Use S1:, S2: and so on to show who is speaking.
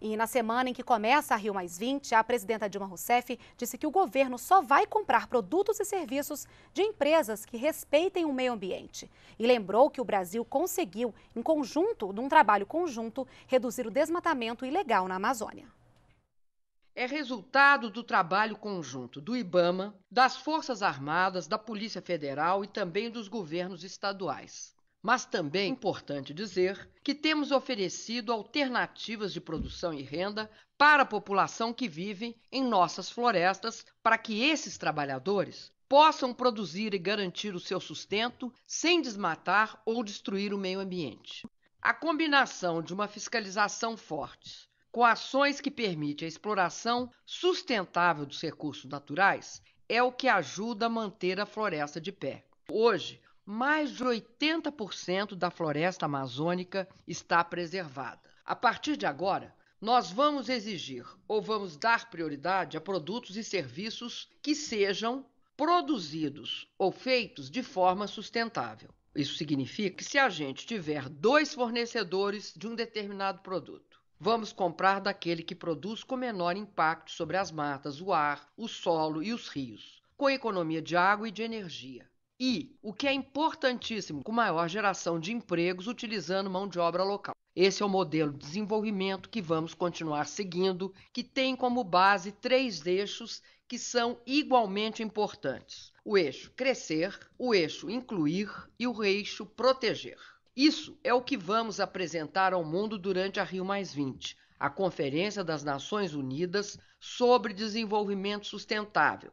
S1: E na semana em que começa a Rio a presidenta Dilma Rousseff disse que o governo só vai comprar produtos e serviços de empresas que respeitem o meio ambiente. E lembrou que o Brasil conseguiu, em conjunto, num trabalho conjunto, reduzir o desmatamento ilegal na Amazônia.
S2: É resultado do trabalho conjunto do IBAMA, das Forças Armadas, da Polícia Federal e também dos governos estaduais. Mas também é importante dizer que temos oferecido alternativas de produção e renda para a população que vive em nossas florestas, para que esses trabalhadores possam produzir e garantir o seu sustento sem desmatar ou destruir o meio ambiente. A combinação de uma fiscalização forte com ações que permitem a exploração sustentável dos recursos naturais é o que ajuda a manter a floresta de pé. Hoje, mais de 80% da floresta amazônica está preservada. A partir de agora, nós vamos exigir ou vamos dar prioridade a produtos e serviços que sejam produzidos ou feitos de forma sustentável. Isso significa que se a gente tiver dois fornecedores de um determinado produto, vamos comprar daquele que produz com menor impacto sobre as matas, o ar, o solo e os rios, com economia de água e de energia e, o que é importantíssimo, com maior geração de empregos utilizando mão de obra local. Esse é o modelo de desenvolvimento que vamos continuar seguindo, que tem como base três eixos que são igualmente importantes: o eixo crescer, o eixo incluir e o eixo proteger. Isso é o que vamos apresentar ao mundo durante a Rio a Conferência das Nações Unidas sobre Desenvolvimento Sustentável,